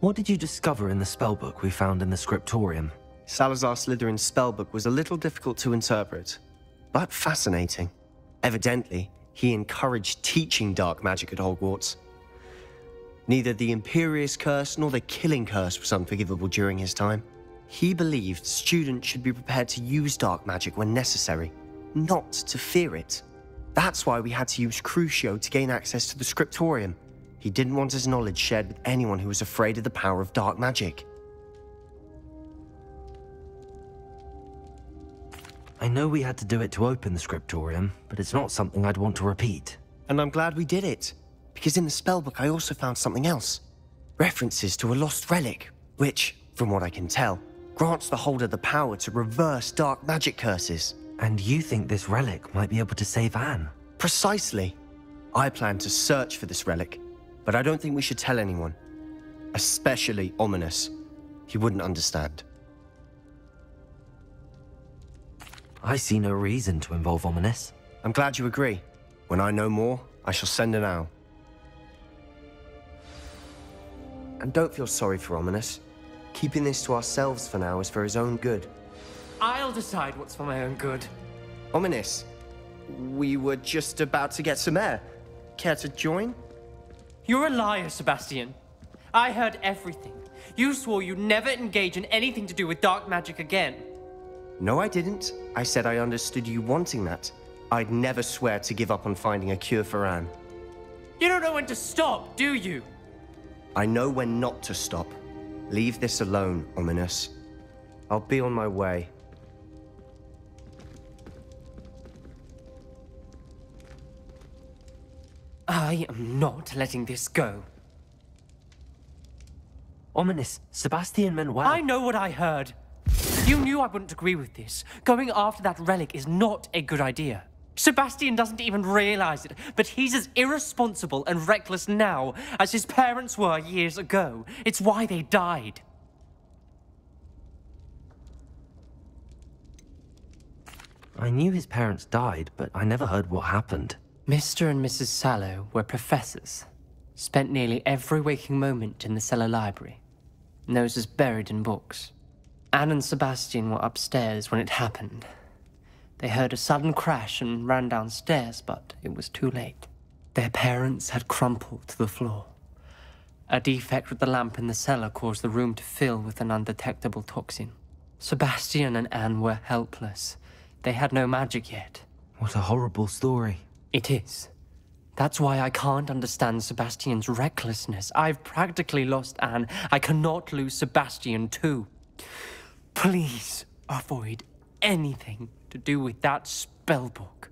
What did you discover in the spellbook we found in the scriptorium? Salazar Slytherin's spellbook was a little difficult to interpret, but fascinating. Evidently, he encouraged teaching dark magic at Hogwarts. Neither the Imperius Curse nor the Killing Curse was unforgivable during his time. He believed students should be prepared to use dark magic when necessary, not to fear it. That's why we had to use Crucio to gain access to the scriptorium. He didn't want his knowledge shared with anyone who was afraid of the power of dark magic. I know we had to do it to open the scriptorium, but it's not something I'd want to repeat. And I'm glad we did it, because in the spellbook I also found something else. References to a lost relic, which, from what I can tell, grants the holder the power to reverse dark magic curses. And you think this relic might be able to save Anne? Precisely. I plan to search for this relic, but I don't think we should tell anyone. Especially Ominis. He wouldn't understand. I see no reason to involve Ominis. I'm glad you agree. When I know more, I shall send an owl. And don't feel sorry for Ominis. Keeping this to ourselves for now is for his own good. I'll decide what's for my own good. Ominis, we were just about to get some air. Care to join? You're a liar, Sebastian. I heard everything. You swore you'd never engage in anything to do with dark magic again. No, I didn't. I said I understood you wanting that. I'd never swear to give up on finding a cure for Anne. You don't know when to stop, do you? I know when not to stop. Leave this alone, Ominis. I'll be on my way. I am not letting this go. Ominis, Sebastian Manuel. I know what I heard. You knew I wouldn't agree with this. Going after that relic is not a good idea. Sebastian doesn't even realize it, but he's as irresponsible and reckless now as his parents were years ago. It's why they died. I knew his parents died, but I never heard what happened. Mr. and Mrs. Sallow were professors. Spent nearly every waking moment in the cellar library. Noses buried in books. Anne and Sebastian were upstairs when it happened. They heard a sudden crash and ran downstairs, but it was too late. Their parents had crumpled to the floor. A defect with the lamp in the cellar caused the room to fill with an undetectable toxin. Sebastian and Anne were helpless. They had no magic yet. What a horrible story. It is. That's why I can't understand Sebastian's recklessness. I've practically lost Anne. I cannot lose Sebastian too. Please avoid anything to do with that spellbook.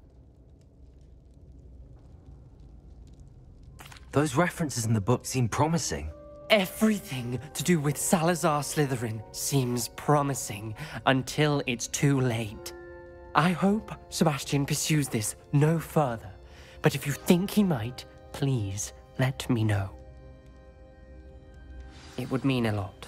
Those references in the book seem promising. Everything to do with Salazar Slytherin seems promising until it's too late. I hope Sebastian pursues this no further, but if you think he might, please let me know. It would mean a lot.